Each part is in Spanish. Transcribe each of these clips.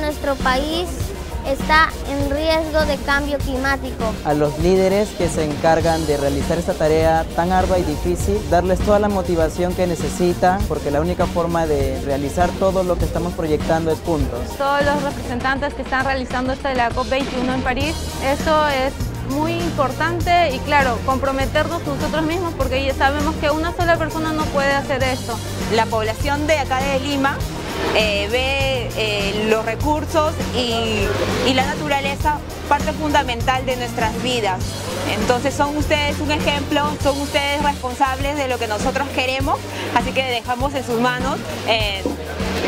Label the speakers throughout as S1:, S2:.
S1: nuestro país está en riesgo de cambio climático.
S2: A los líderes que se encargan de realizar esta tarea tan ardua y difícil, darles toda la motivación que necesitan, porque la única forma de realizar todo lo que estamos proyectando es juntos.
S3: Todos los representantes que están realizando esta de la COP21 en París, eso es muy importante y claro, comprometernos nosotros mismos porque ya sabemos que una sola persona no puede hacer esto.
S4: La población de acá de Lima eh, ve eh, los recursos y, y la naturaleza parte fundamental de nuestras vidas. Entonces son ustedes un ejemplo, son ustedes responsables de lo que nosotros queremos, así que dejamos en sus manos eh,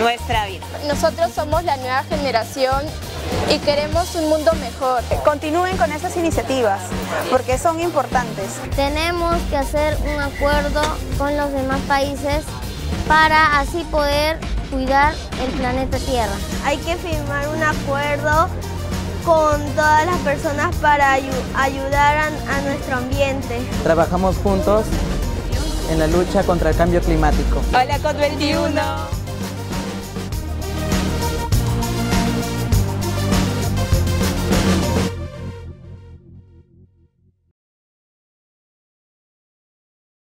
S4: nuestra vida.
S5: Nosotros somos la nueva generación y queremos un mundo mejor.
S6: Continúen con esas iniciativas porque son importantes.
S1: Tenemos que hacer un acuerdo con los demás países para así poder cuidar el planeta Tierra.
S7: Hay que firmar un acuerdo con todas las personas para ayudar a, nuestro ambiente.
S2: Trabajamos juntos en la lucha contra el cambio climático.
S4: Hola COP21.